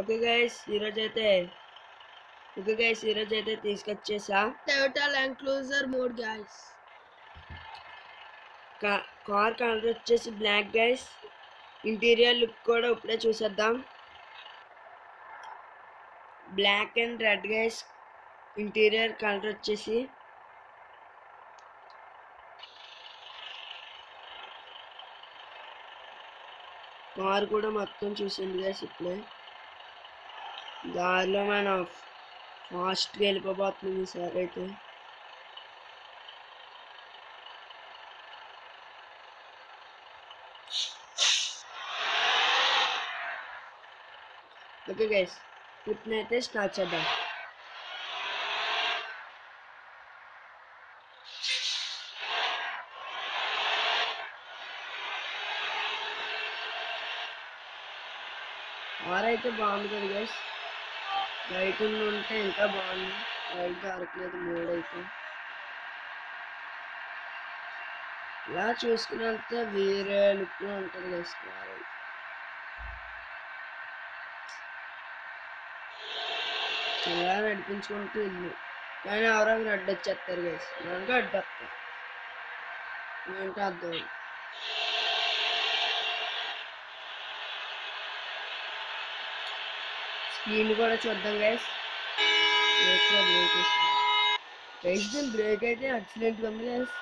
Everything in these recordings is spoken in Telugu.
ఓకే గైస్ ఈరోజు అయితే ఓకే గైస్ ఈరోజు అయితే తీసుకొచ్చేసా. Total enclosure mode guys car colour వచ్చేసి బ్లాక్ గైస్ ఇంటీరియర్ లుక్ కూడా ఇప్పుడే చూసేద్దాం. Black and red guys interior colour వచ్చేసి. కార్ కూడా మొత్తం చూసింది గైస్ ఇప్పుడే. దారిలో మనం ఫాస్ట్గా వెళ్ళిపోబోతుంది సార్ అయితే. ఓకే గైస్ ట్రిప్ని అయితే స్టార్ట్ చేద్దాం. కార్ అయితే బాగుంది కదా గైస్. బయట ఉంటే ఇంకా బాగుంది. లైట్ దొరకలేదు మూడు అయితే. ఇలా చూసుకున్నంత వేరే లుక్లో ఉంటుంది వేసుకున్నారు అయితే. ఇలా నడిపించుకుంటూ ఇల్లు కానీ ఎవరో ఒకరు అడ్డొచ్చేస్తారు గైస్ మనకు అడ్డొస్తారు ఏంటో అర్థం? అవ్వదు. కూడా చూద్దాం గైస్ బ్రేక్ బ్రేక్ గైస్ దీని బ్రేక్ అయితే ఎక్సలెంట్గా ఉంది గైస్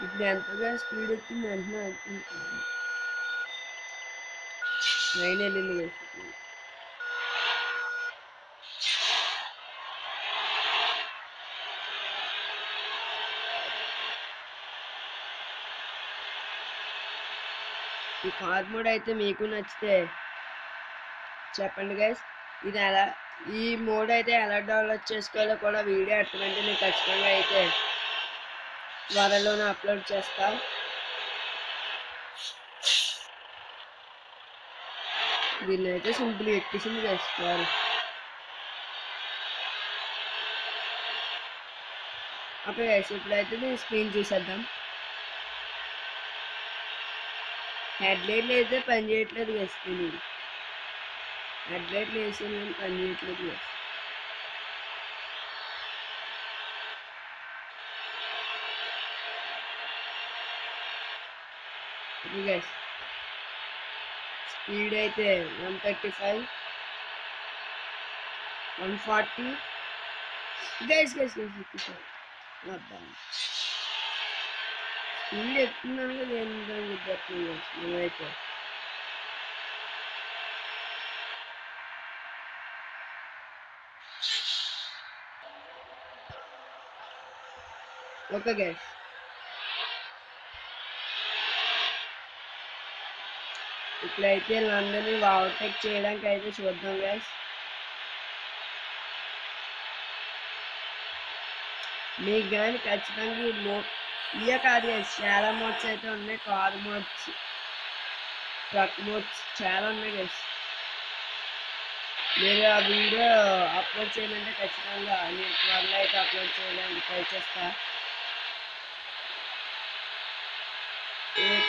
ఇప్పుడు ఎంతగా స్పీడ్ వచ్చింది వెంటనే ట్రైన్ వెళ్ళింది గైస్ ఈ కార్ మోడ్ అయితే మీకు నచ్చితే చెప్పండి గైస్ ఇది ఎలా ఈ మోడ్ అయితే ఎలా డౌన్లోడ్ చేసుకోవాలో కూడా వీడియో అటువంటి నేను ఖచ్చితంగా అయితే త్వరలోనే అప్లోడ్ చేస్తా. దీన్ని అయితే సింపుల్ ఎక్కిసింది చేసుకోవాలి అప్పుడు గైస్ ఇప్పుడైతే నేను స్క్రీన్ చూసేద్దాం. హెడ్లైట్లు అయితే పని చేయట్లేదు గైస్ దీని హెడ్ లైట్లు వేసాను కానీ పని చేయట్లేదు గైస్ గైస్ స్పీడ్ అయితే one thirty five one forty guys guys guys fifty five speed ఎక్కుతున్నాను కదా ఏంటో గుర్తొస్తుంది గైస్ ఓకే గైస్ ఇప్పుడైతే లండన్ ఓవర్టేక్ చేయడానికి అయితే చూద్దాం గైస్ మీకు కానీ ఖచ్చితంగా ఈ మో ఇయే కాదు గైస్ చాలా మోడ్స్ అయితే ఉన్నాయి. కార్ మోడ్స్ ట్రక్ మోడ్స్ చాలా ఉన్నాయి గైస్ మీరు ఆ వీడియో అప్లోడ్ చేయమంటే ఖచ్చితంగా నేను త్వరలో అయితే అప్లోడ్ చేయడానికి ట్రై చేస్తాను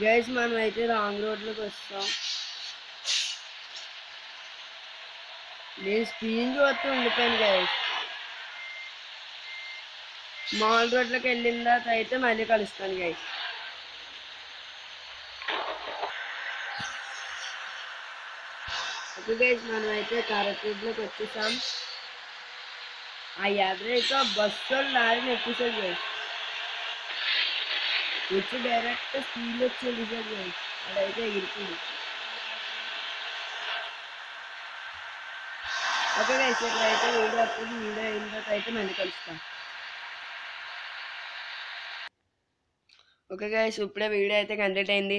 గైస్ మనమైతే మనం అయితే రాంగ్ రోడ్లోకి వస్తాం. నేను స్క్రీన్ చూస్తూ ఉండిపోయాను గైస్ మాల్ రోడ్లోకి వెళ్ళిన తర్వాత అయితే మళ్ళీ కలుస్తాను గైస్ ఓకే గైస్ మనం అయితే కారపూర్లోకి వచ్చేసాం. ఆ ఎదురైతే బస్సు లారీని ఎక్కేసాడు గైస్ వచ్చి డైరెక్ట్ స్పీడ్ వచ్చే డిసైడ్ గైస్ అదైతే ఎగిరిపోయింది ఓకే గైస్ ఇక్కడైతే వీడియో అప్పుడు వీడియో అయిన తర్వాత అయితే మళ్ళీ కలుస్తాం. ఓకే గైస్ ఇప్పుడే వీడియో అయితే కంప్లీట్ అయింది.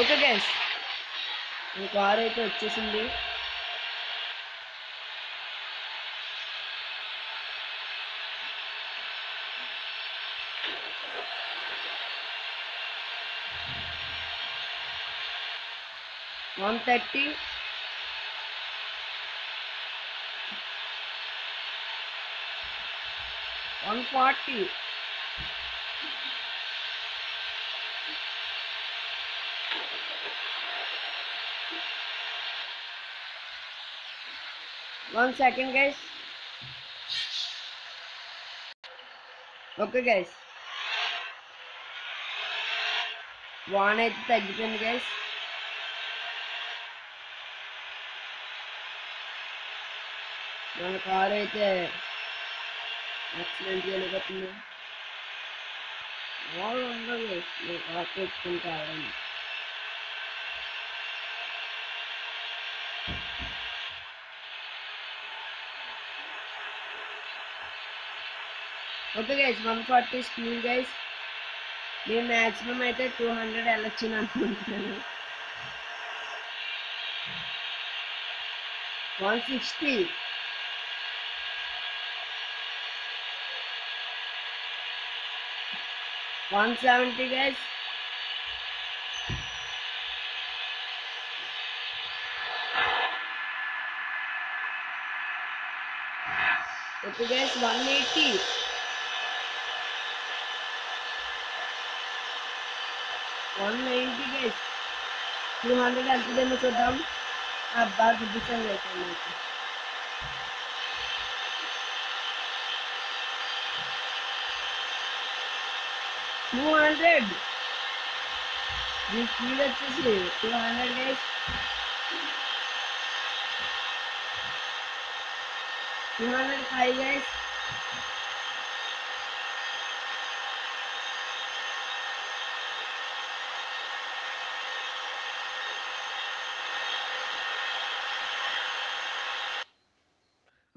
ఓకే గైస్ మీ కార్ అయితే వచ్చేసింది. One thirty one forty one second guys okay guys van అయితే తగ్గిపోయింది గైస్ మన కారు అయితే యాక్సిడెంట్ చేయలేకపోతుంది. వాళ్ళు ఉండదు నేను కార్ పెట్టుకుంటా okay guys one forty speed guys నేను మ్యాక్సిమం అయితే టూ హండ్రెడ్ వెళ్ళొచ్చు అనుకుంటున్నాను. One sixty one seventy guys okay guys one eighty one ninety guys two hundred ఎంతదేమో చూద్దాం అబ్బా చూపిస్తాను గైస్ మీకు టూ హండ్రెడ్ ఈ స్పీడ్ వచ్చేసి two hundred guys two hundred five guys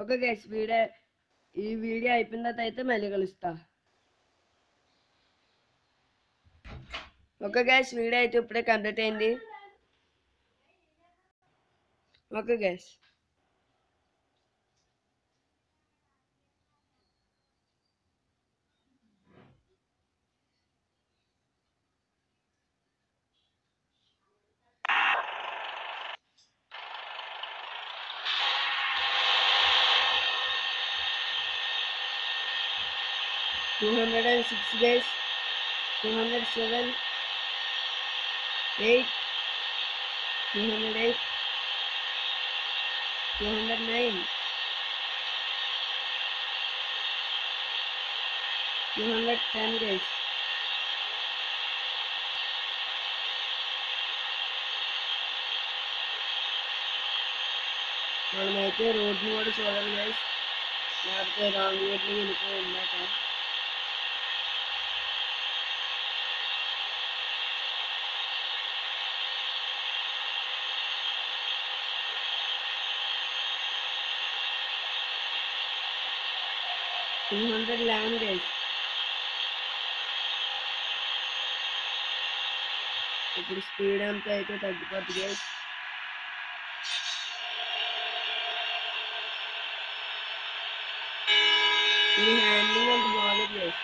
okay guys video ఈ వీడియో అయిపోయిన తర్వాత అయితే మళ్ళీ కలుస్తా. ఓకే గ్యాస్ వీడియో అయితే ఇప్పుడే కంప్లీట్ అయింది. ఓకే గ్యాస్ 206 guys 207 8 208 209 210 guys మనమైతే రోడ్ని కూడా చూడాలి గైస్ లేకపోతే రాంగ్ రోడ్ని వెళ్ళిపోయి ఉన్నాక టూ హండ్రెడ్ లెవెన్ గైస్ ఇప్పుడు స్పీడ్ అంతా అయితే తగ్గిపోద్ది గైస్ ఇది హ్యాండింగ్ అంత బాగోదు గైస్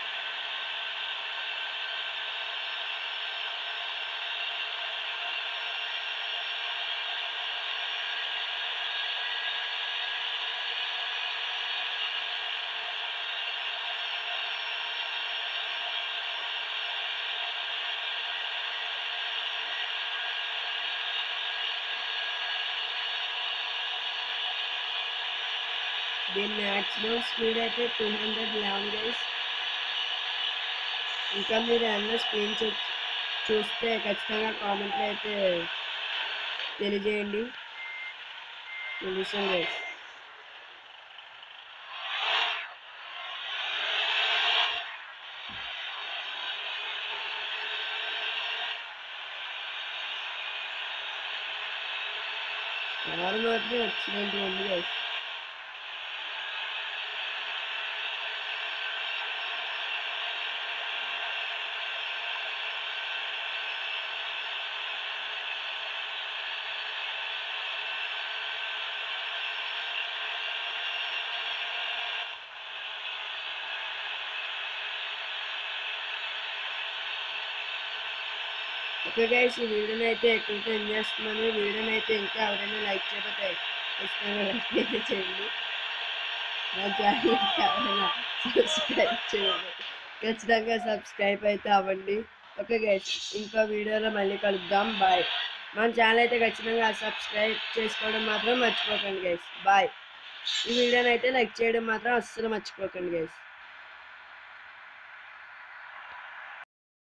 దీని మ్యాక్సిమం స్పీడ్ అయితే టూ హండ్రెడ్ లెవెన్ గైస్. ఇంకా మీరు ఏమన్నా స్క్రీన్ చూ చూస్తే ఖచ్చితంగా కామెంట్లో అయితే తెలియజేయండి. విషయం గైస్. ఎవరు మాత్రం వచ్చినట్టు ఉంది గైస్. ఓకే గైస్ ఈ వీడియోని అయితే ఎక్కడితో ఎంజాయ్ చేస్తున్నాను. వీడియోని అయితే ఇంకా ఎవరైనా లైక్ చేయకపోతే ఖచ్చితంగా లైక్ అయితే చేయండి. నా ఛానల్ ఎవరైనా సబ్స్క్రైబ్ చేయండి ఖచ్చితంగా సబ్స్క్రైబ్ అయితే అవ్వండి. ఓకే గైస్ ఇంకో వీడియోలో మళ్ళీ కలుద్దాం. బాయ్. మన ఛానల్ అయితే ఖచ్చితంగా సబ్స్క్రైబ్ చేసుకోవడం మాత్రం మర్చిపోకండి గైస్. బాయ్. ఈ వీడియోని అయితే లైక్ చేయడం మాత్రం అస్సలు మర్చిపోకండి గైస్.